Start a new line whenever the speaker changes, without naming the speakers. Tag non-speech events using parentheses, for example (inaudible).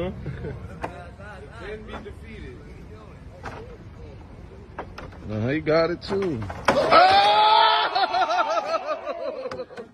Huh?
Can be defeated.
Uh, he got it too. Oh! (laughs)